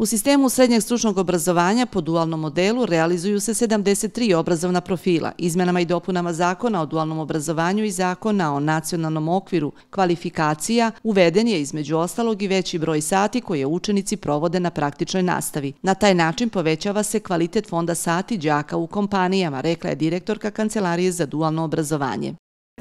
U sistemu srednjeg stručnog obrazovanja po dualnom modelu realizuju se 73 obrazovna profila. Izmenama i dopunama zakona o dualnom obrazovanju i zakona o nacionalnom okviru kvalifikacija uveden je između ostalog i veći broj sati koje učenici provode na praktičnoj nastavi. Na taj način povećava se kvalitet fonda sati đaka u kompanijama, rekla je direktorka Kancelarije za dualno obrazovanje.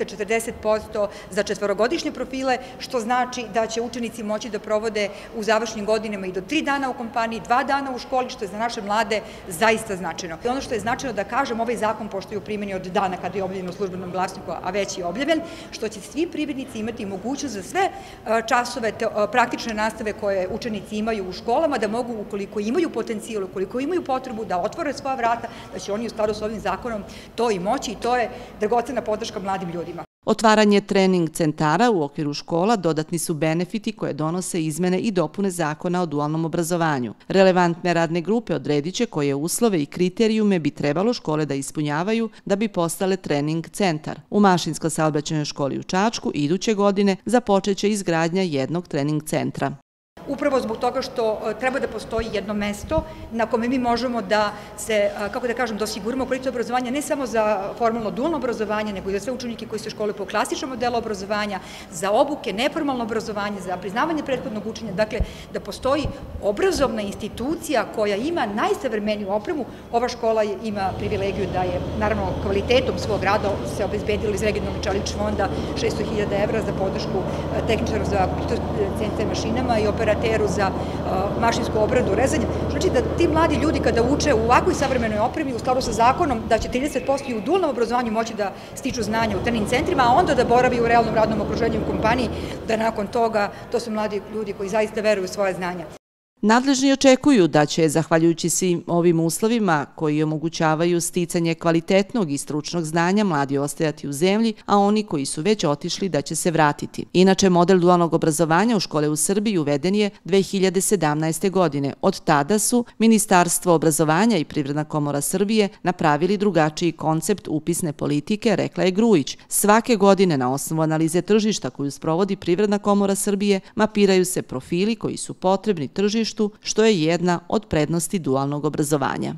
40% za četvorogodišnje profile, što znači da će učenici moći da provode u završnim godinama i do tri dana u kompaniji, dva dana u školi, što je za naše mlade zaista značajno. I ono što je značajno da kažem, ovaj zakon pošto je u primjeni od dana kada je objavljen u službenom glasniku, a već je objavljen, što će svi privrednici imati mogućnost za sve časove praktične nastave koje učenici imaju u školama, da mogu, ukoliko imaju potencijal, ukoliko imaju potrebu da otvore svoja vrata, da će oni u stadu s ovim zakonom to i moći i to je dragocena podrška mladim ljudima. Otvaranje trening centara u okviru škola dodatni su benefiti koje donose izmene i dopune zakona o dualnom obrazovanju. Relevantne radne grupe odredit će koje uslove i kriterijume bi trebalo škole da ispunjavaju da bi postale trening centar. U Mašinsko-saobraćenoj školi u Čačku iduće godine započeće izgradnja jednog trening centra upravo zbog toga što e, treba da postoji jedno mesto na kome mi možemo da se, e, kako da kažem, dosigurimo kvalitet obrazovanja ne samo za formalno dualno obrazovanje, nego i za sve učenike koji se škole po klasičnom modelu obrazovanja, za obuke, neformalno obrazovanje, za priznavanje prethodnog učenja, dakle, da postoji obrazovna institucija koja ima najsavremeniju opremu. Ova škola ima privilegiju da je, naravno, kvalitetom svog rada se obezbedila iz regionalnog čelič fonda 600.000 evra za podršku e, tehničara za centre mašinama i operativnosti operateru za uh, mašinsku obradu, rezanje. Znači da ti mladi ljudi kada uče u ovakvoj savremenoj opremi u skladu sa zakonom da će 30% i u dulnom obrazovanju moći da stiču znanje u trening centrima, a onda da boravi u realnom radnom okruženju u kompaniji, da nakon toga, to su mladi ljudi koji zaista veruju u svoje znanja. Nadležni očekuju da će, zahvaljujući svim ovim uslovima koji omogućavaju sticanje kvalitetnog i stručnog znanja, mladi ostajati u zemlji, a oni koji su već otišli da će se vratiti. Inače, model dualnog obrazovanja u škole u Srbiji uveden je 2017. godine. Od tada su Ministarstvo obrazovanja i Privredna komora Srbije napravili drugačiji koncept upisne politike, rekla je Grujić. Svake godine na osnovu analize tržišta koju sprovodi Privredna komora Srbije mapiraju se profili koji su potrebni tržištu tržištu, što je jedna od prednosti dualnog obrazovanja.